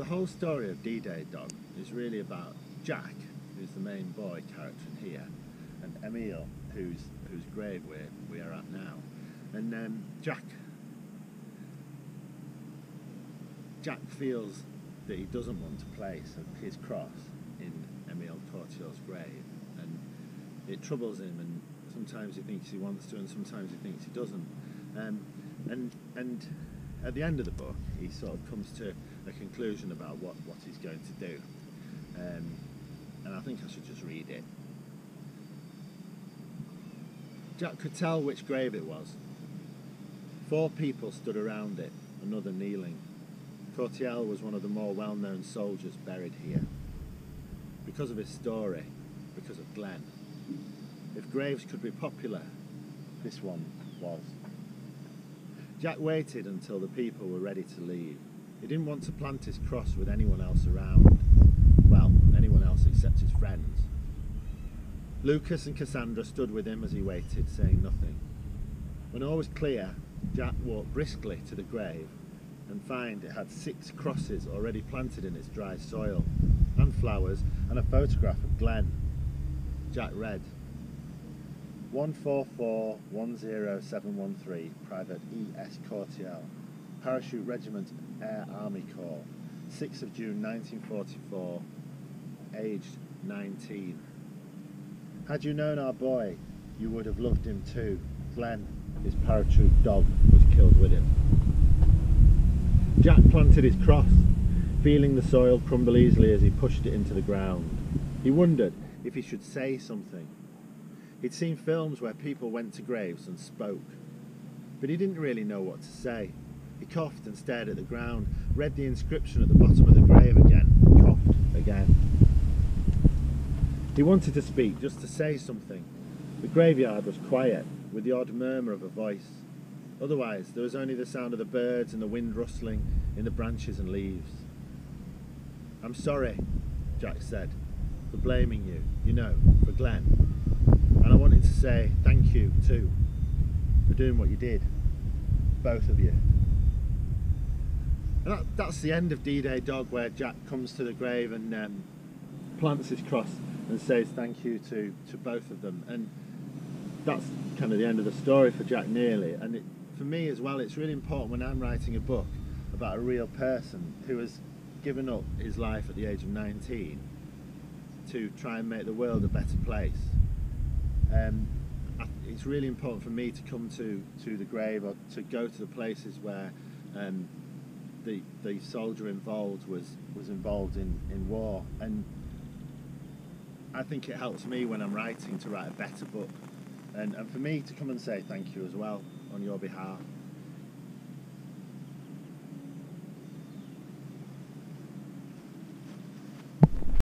the whole story of D-Day Dog is really about Jack, who's the main boy character in here, and Emile, whose whose grave we're we are at now, and um, Jack. Jack feels that he doesn't want to place his cross in Emile Corteil's grave, and it troubles him. And sometimes he thinks he wants to, and sometimes he thinks he doesn't. Um, and and at the end of the book, he sort of comes to a conclusion about what, what he's going to do. Um, and I think I should just read it. Jack could tell which grave it was. Four people stood around it, another kneeling. Corteil was one of the more well known soldiers buried here. Because of his story, because of Glen. If graves could be popular, this one was. Jack waited until the people were ready to leave. He didn't want to plant his cross with anyone else around. Well, anyone else except his friends. Lucas and Cassandra stood with him as he waited, saying nothing. When all was clear, Jack walked briskly to the grave and found it had six crosses already planted in its dry soil, and flowers, and a photograph of Glen. Jack read, 144-10713, Private E.S. Corteil, Parachute Regiment Air Army Corps, 6th of June 1944, aged 19. Had you known our boy, you would have loved him too. Glen, his parachute dog, was killed with him. Jack planted his cross, feeling the soil crumble easily as he pushed it into the ground. He wondered if he should say something He'd seen films where people went to graves and spoke, but he didn't really know what to say. He coughed and stared at the ground, read the inscription at the bottom of the grave again, coughed again. He wanted to speak, just to say something. The graveyard was quiet, with the odd murmur of a voice. Otherwise, there was only the sound of the birds and the wind rustling in the branches and leaves. I'm sorry, Jack said, for blaming you, you know, for Glen. And I wanted to say thank you too for doing what you did, both of you. And that, that's the end of D-Day Dog, where Jack comes to the grave and um, plants his cross and says thank you to, to both of them. And that's kind of the end of the story for Jack Nearly. And it, for me as well, it's really important when I'm writing a book about a real person who has given up his life at the age of 19 to try and make the world a better place um, it's really important for me to come to, to the grave or to go to the places where um, the, the soldier involved was, was involved in, in war. And I think it helps me when I'm writing to write a better book. And, and for me to come and say thank you as well on your behalf.